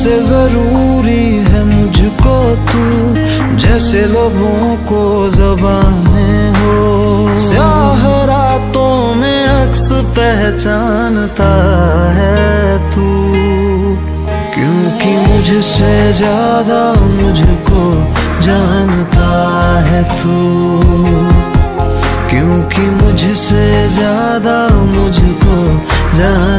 से ज़रूरी है मुझको तू, जैसे लोगों को जबाने हो। स्याह रातों में अक्स पहचानता है तू, क्योंकि मुझसे ज़्यादा मुझको जानता है तू। क्योंकि मुझसे ज़्यादा मुझको जान